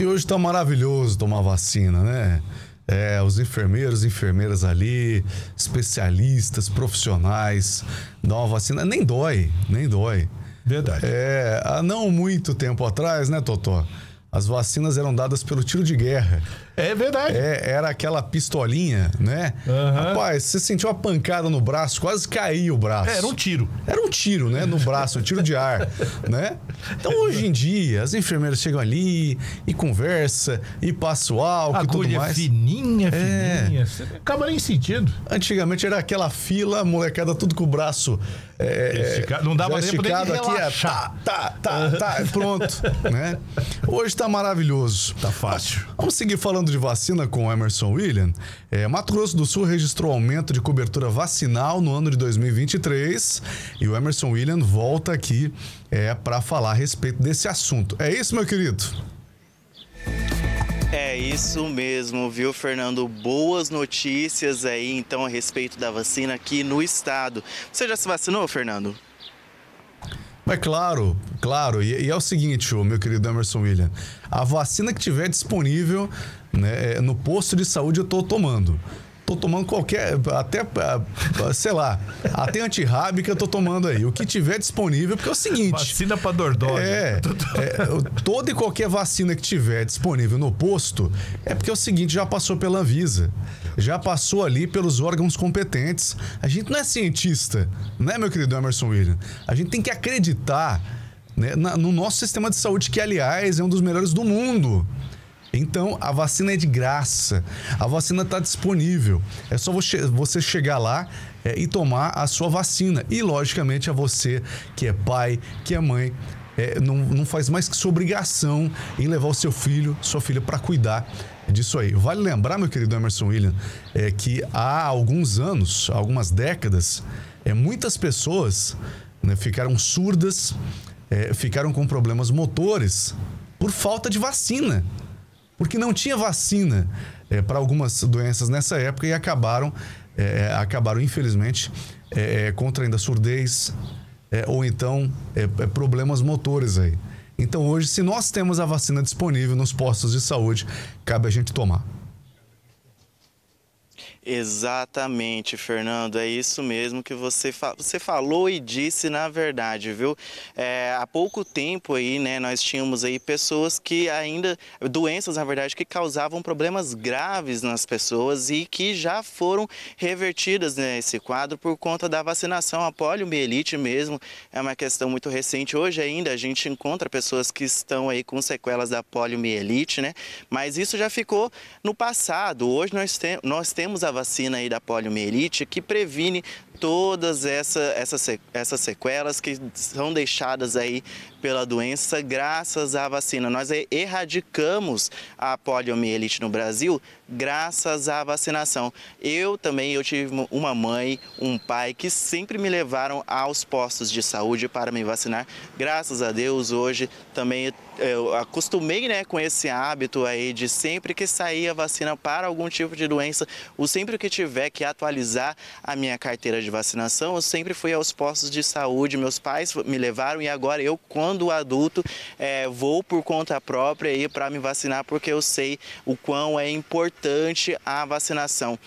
E hoje tá maravilhoso tomar vacina, né? É, os enfermeiros, enfermeiras ali, especialistas, profissionais, dão uma vacina. Nem dói, nem dói. Verdade. É, há não muito tempo atrás, né, Totó? As vacinas eram dadas pelo tiro de guerra. É verdade. É, era aquela pistolinha, né? Aham. Rapaz, você sentiu uma pancada no braço, quase caiu o braço. É, era um tiro. Era um tiro, né? No braço, um tiro de ar, né? Então, hoje em dia, as enfermeiras chegam ali e conversa e passa o álcool e tudo Agulha mais. fininha, É. Você acaba nem sentindo. Antigamente era aquela fila, molecada tudo com o braço é, Estica- não dava já nem esticado aqui, é, tá, tá, tá, tá, pronto, né? Hoje tá maravilhoso. Tá fácil. Vamos seguir falando de vacina com o Emerson William. É, Mato Grosso do Sul registrou aumento de cobertura vacinal no ano de 2023 e o Emerson William volta aqui é, para falar a respeito desse assunto. É isso, meu querido? É isso mesmo, viu, Fernando? Boas notícias aí, então, a respeito da vacina aqui no estado. Você já se vacinou, Fernando? Mas claro, claro. E, e é o seguinte, meu querido Emerson William. A vacina que tiver disponível né, no posto de saúde eu tô tomando. Tô tomando qualquer, até, ah, sei lá, até antirrábica eu tô tomando aí. O que tiver disponível, porque é o seguinte... Vacina pra dordóide. É, é, toda e qualquer vacina que tiver disponível no posto é porque é o seguinte, já passou pela Anvisa, já passou ali pelos órgãos competentes. A gente não é cientista, né, meu querido Emerson William? A gente tem que acreditar né, no nosso sistema de saúde, que, aliás, é um dos melhores do mundo. Então, a vacina é de graça. A vacina está disponível. É só você, chegar lá é, e tomar a sua vacina. E, logicamente, a você que é pai, que é mãe, é, não, não faz mais que sua obrigação em levar o seu filho, sua filha, para cuidar disso aí. Vale lembrar, meu querido Emerson William, é, que há alguns anos, algumas décadas, é, muitas pessoas né, ficaram surdas, é, ficaram com problemas motores por falta de vacina porque não tinha vacina para algumas doenças nessa época e acabaram, é, acabaram infelizmente, é, contraindo a surdez é, ou então é, é, problemas motores aí. Então hoje, se nós temos a vacina disponível nos postos de saúde, cabe a gente tomar. Exatamente, Fernando. É isso mesmo que você, fa você falou e disse na verdade, viu? É, há pouco tempo aí, né, nós tínhamos aí pessoas que ainda, doenças na verdade, que causavam problemas graves nas pessoas e que já foram revertidas nesse quadro por conta da vacinação. A poliomielite mesmo é uma questão muito recente. Hoje ainda a gente encontra pessoas que estão aí com sequelas da poliomielite, né? Mas isso já ficou no passado. Hoje nós, te nós temos a vacina aí da poliomielite que previne todas essa, essas, se- essas sequelas que são deixadas aí pela doença graças à vacina. Nós erradicamos a poliomielite no Brasil graças à vacinação. Eu também eu tive uma mãe, um pai que sempre me levaram aos postos de saúde para me vacinar. Graças a Deus hoje também eu acostumei né, com esse hábito aí de sempre que sair a vacina para algum tipo de doença, ou sempre que tiver que atualizar a minha carteira de vacinação, eu sempre fui aos postos de saúde. Meus pais me levaram e agora eu, quando adulto, eh, vou por conta própria para me vacinar, porque eu sei o quão é importante a vacinação.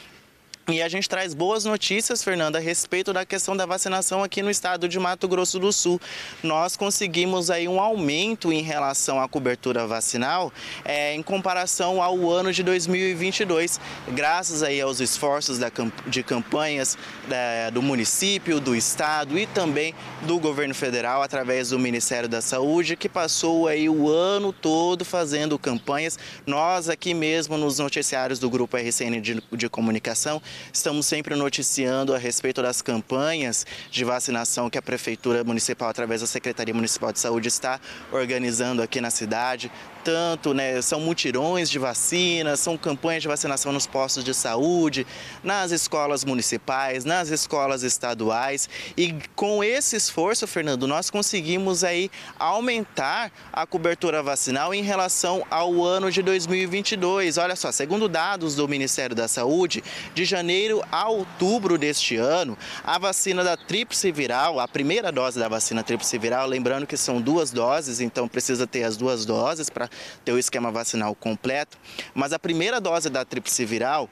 E a gente traz boas notícias, Fernanda, a respeito da questão da vacinação aqui no estado de Mato Grosso do Sul. Nós conseguimos aí um aumento em relação à cobertura vacinal eh, em comparação ao ano de 2022, graças aí aos esforços da de campanhas eh, do município, do estado e também do governo federal através do Ministério da Saúde, que passou aí o ano todo fazendo campanhas. Nós aqui mesmo nos noticiários do grupo RCN de, de comunicação estamos sempre noticiando a respeito das campanhas de vacinação que a Prefeitura Municipal, através da Secretaria Municipal de Saúde, está organizando aqui na cidade. Tanto, né, são mutirões de vacinas, são campanhas de vacinação nos postos de saúde, nas escolas municipais, nas escolas estaduais. E com esse esforço, Fernando, nós conseguimos aí aumentar a cobertura vacinal em relação ao ano de 2022. Olha só, segundo dados do Ministério da Saúde, de janeiro a outubro deste ano, a vacina da tríplice viral, a primeira dose da vacina tríplice viral, lembrando que são duas doses, então precisa ter as duas doses para ter o esquema vacinal completo, mas a primeira dose da tríplice viral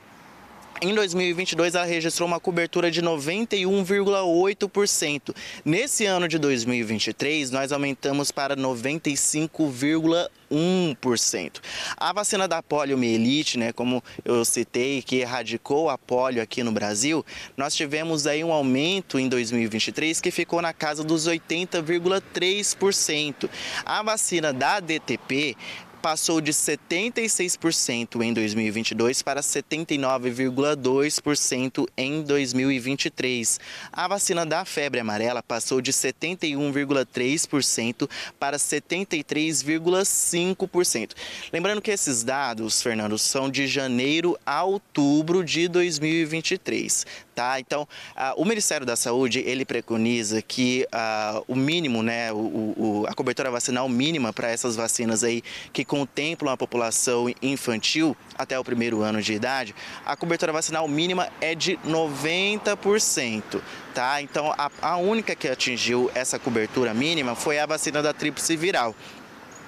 em 2022, ela registrou uma cobertura de 91,8%. Nesse ano de 2023, nós aumentamos para 95,1%. A vacina da poliomielite, né, como eu citei, que erradicou a polio aqui no Brasil, nós tivemos aí um aumento em 2023 que ficou na casa dos 80,3%. A vacina da DTP passou de 76% em 2022 para 79,2% em 2023. A vacina da febre amarela passou de 71,3% para 73,5%. Lembrando que esses dados, Fernando, são de janeiro a outubro de 2023. Tá? Então, o Ministério da Saúde ele preconiza que uh, o mínimo, né, o, o, a cobertura vacinal mínima para essas vacinas aí que contemplam a população infantil até o primeiro ano de idade, a cobertura vacinal mínima é de 90%. Tá? Então, a, a única que atingiu essa cobertura mínima foi a vacina da tríplice viral.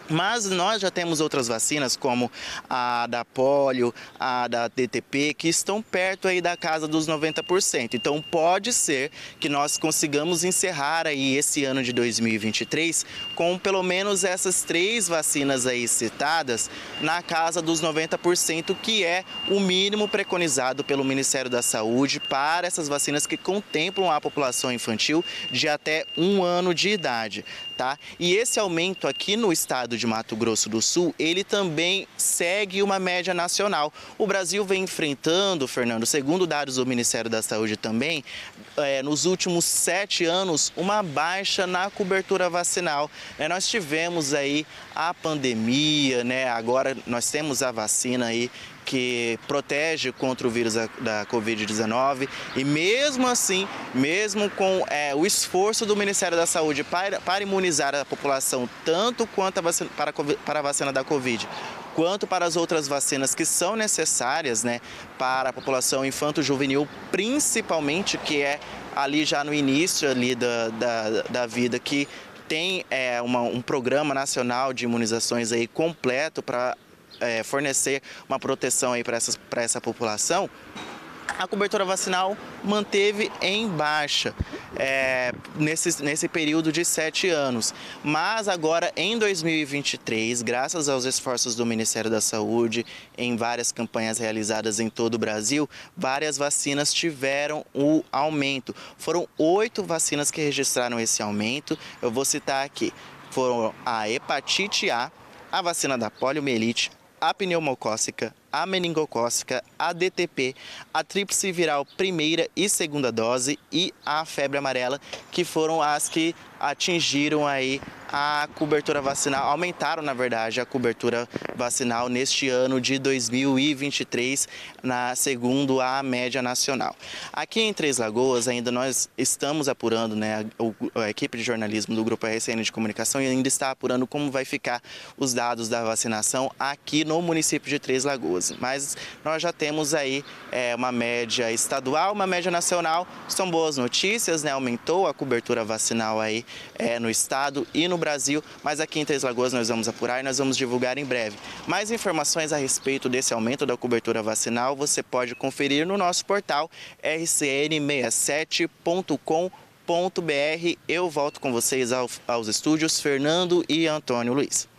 Mas nós já temos outras vacinas, como a da polio, a da DTP, que estão perto aí da casa dos 90%. Então pode ser que nós consigamos encerrar aí esse ano de 2023 com pelo menos essas três vacinas aí citadas na casa dos 90%, que é o mínimo preconizado pelo Ministério da Saúde para essas vacinas que contemplam a população infantil de até um ano de idade tá? E esse aumento aqui no estado de Mato Grosso do Sul, ele também segue uma média nacional. O Brasil vem enfrentando, Fernando, segundo dados do Ministério da Saúde também, é, nos últimos sete anos, uma baixa na cobertura vacinal. É, nós tivemos aí a pandemia, né? Agora nós temos a vacina aí que protege contra o vírus da, da Covid-19 e mesmo assim, mesmo com é, o esforço do Ministério da Saúde para, para imunizar a população tanto quanto a vacina, para, para a vacina da Covid, quanto para as outras vacinas que são necessárias né, para a população infanto-juvenil, principalmente que é ali já no início ali da, da, da vida que tem é, uma, um programa nacional de imunizações aí completo para é, fornecer uma proteção aí para essa população, a cobertura vacinal manteve em baixa é, nesse, nesse período de sete anos. Mas agora, em 2023, graças aos esforços do Ministério da Saúde, em várias campanhas realizadas em todo o Brasil, várias vacinas tiveram o aumento. Foram oito vacinas que registraram esse aumento. Eu vou citar aqui. Foram a hepatite A, a vacina da poliomielite, a pneumocócica, a meningocócica, a DTP, a tríplice viral primeira e segunda dose e a febre amarela, que foram as que atingiram aí a cobertura vacinal, aumentaram na verdade a cobertura vacinal neste ano de 2023, na segundo a média nacional. Aqui em Três Lagoas ainda nós estamos apurando, né, a, a equipe de jornalismo do grupo RSN de comunicação ainda está apurando como vai ficar os dados da vacinação aqui no município de Três Lagoas. Mas nós já temos aí é, uma média estadual, uma média nacional. São boas notícias, né? Aumentou a cobertura vacinal aí é, no estado e no Brasil, mas aqui em Três Lagoas nós vamos apurar e nós vamos divulgar em breve. Mais informações a respeito desse aumento da cobertura vacinal você pode conferir no nosso portal rcn67.com.br. Eu volto com vocês aos estúdios Fernando e Antônio Luiz.